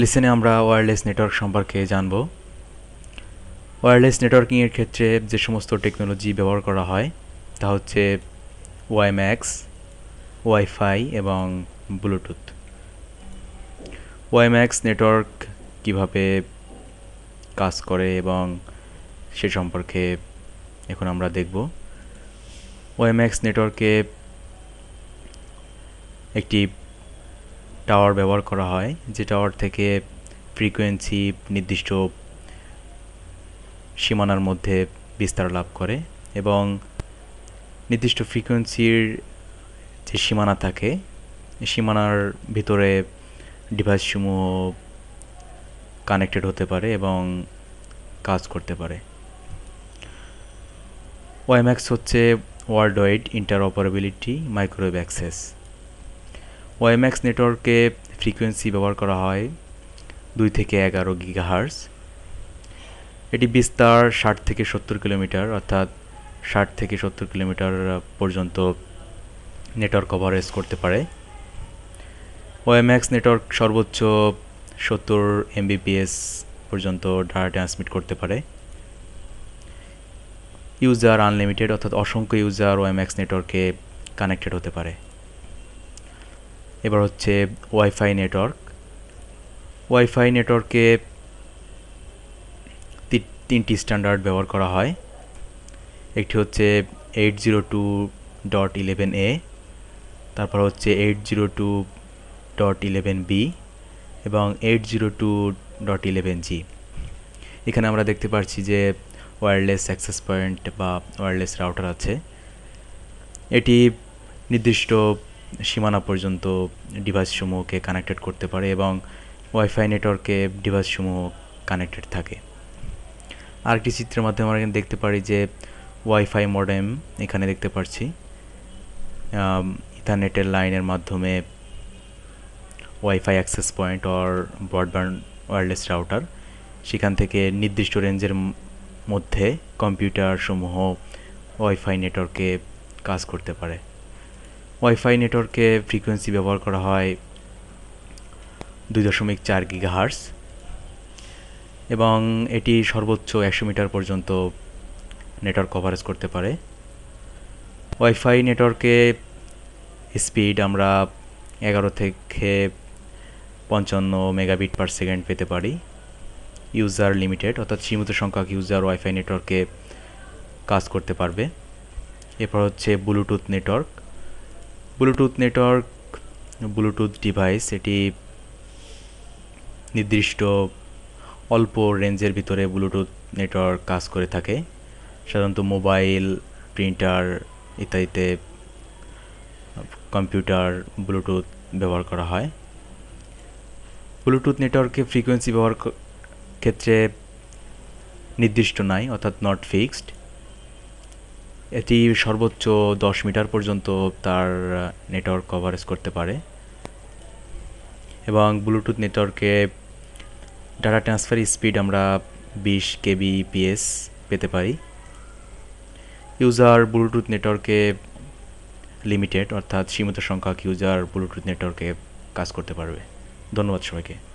লিসেনে আমরা wireless network সম্পর্কে জানব। ওয়্যারলেস নেটওয়ার্কিংয়ের ক্ষেত্রে যে সমস্ত টেকনোলজি ব্যবহার করা হয়, তা হচ্ছে ওয়াইম্যাক্স ওয়াইফাই এবং ব্লুটুথ ওয়াইম্যাক্স নেটওয়ার্ক কীভাবে কাজ করে এবং সে সম্পর্কে এখন আমরা দেখব। ওয়াইম্যাক্স নেটওয়ার্কে একটি টাওয়ার ব্যবহার করা হয়, যে টাওয়ার থেকে ফ্রিকোয়েন্সি নির্দিষ্ট সীমানার মধ্যে বিস্তার লাভ করে এবং নির্দিষ্ট ফ্রিকোয়েন্সির যে সীমানা থাকে সীমানার ভিতরে ডিভাইসসমূহ কানেক্টেড হতে পারে এবং কাজ করতে পারে। ওয়াইম্যাক্স হচ্ছে world wide interoperability microwave access WiMAX নেটওয়ার্কে ফ্রিকোয়েন্সি ব্যবহার করা হয় দুই থেকে এগারো গিগাহার্স এটি বিস্তার ষাট থেকে সত্তর কিলোমিটার অর্থাৎ ষাট থেকে সত্তর কিলোমিটার পর্যন্ত নেটওয়ার্ক কভারেজ করতে পারে। ওএমএক্স নেটওয়ার্ক সর্বোচ্চ সত্তর এমবিপিএস পর্যন্ত ডাটা ট্রান্সমিট করতে পারে। ইউজার আনলিমিটেড অর্থাৎ অসংখ্য ইউজার ওএমএক্স নেটওয়ার্কে কানেক্টেড হতে পারে। এবার হচ্ছে ওয়াইফাই নেটওয়ার্ক ওয়াইফাই নেটওয়ার্কে তিনটি স্ট্যান্ডার্ড ব্যবহার করা হয়। একটি হচ্ছে eight zero two dot eleven A তারপর হচ্ছে eight zero two dot eleven B এবং eight zero two dot eleven G এখানে আমরা দেখতে পাচ্ছি যে ওয়্যারলেস অ্যাক্সেস পয়েন্ট বা ওয়্যারলেস রাউটার আছে। এটি নির্দিষ্ট সীমানা পর্যন্ত ডিভাইসসমূহকে কানেক্টেড করতে পারে এবং ওয়াইফাই নেটওয়ার্কে ডিভাইসসমূহ কানেক্টেড থাকে। আরেকটি চিত্রের মাধ্যমে আমরা এখানে দেখতে পারি যে ওয়াইফাই মডেম এখানে দেখতে পাচ্ছি ইথারনেটের লাইনের মাধ্যমে WiFi access point or broadband wireless router. সেখান থেকে নির্দিষ্ট রেঞ্জের মধ্যে কম্পিউটারসমূহ ওয়াইফাই নেটওয়ার্কে কাজ করতে পারে। ওয়াইফাই নেটওয়ার্কে ফ্রিকোয়েন্সি ব্যবহার করা হয় দুই দশমিক চার গিগাহার্স এবং এটি সর্বোচ্চ একশো মিটার পর্যন্ত নেটওয়ার্ক কভারেজ করতে পারে। ওয়াইফাই নেটওয়ার্কে স্পিড আমরা এগারো থেকে পঞ্চান্ন মেগাবিট পার সেকেন্ড পেতে পারি। ইউজার লিমিটেড অর্থাৎ সীমিত সংখ্যক ইউজার ওয়াইফাই নেটওয়ার্কে কাজ করতে পারবে। এরপর হচ্ছে Bluetooth network Bluetooth network Bluetooth device এটি নির্দিষ্ট অল্প রেঞ্জের ভিতরে ব্লুটুথ নেটওয়ার্ক কাজ করে থাকে। সাধারণত মোবাইল প্রিন্টার ইত্যাদিতে কম্পিউটার ব্লুটুথ ব্যবহার করা হয়। ব্লুটুথ নেটওয়ার্কে ফ্রিকোয়েন্সি ব্যবহার ক্ষেত্রে নির্দিষ্ট নাই, অর্থাৎ নট ফিক্সড এটি সর্বোচ্চ দশ মিটার পর্যন্ত তার নেটওয়ার্ক কভারেজ করতে পারে। এবং ব্লুটুথ নেটওয়ার্কে ডাটা ট্রান্সফার স্পিড আমরা বিশ কেবি পিএস পেতে পারি। ইউজার ব্লুটুথ নেটওয়ার্কে লিমিটেড অর্থাৎ সীমিত সংখ্যক ইউজার ব্লুটুথ নেটওয়ার্কে কাজ করতে পারবে। ধন্যবাদ সবাইকে।